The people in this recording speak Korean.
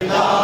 나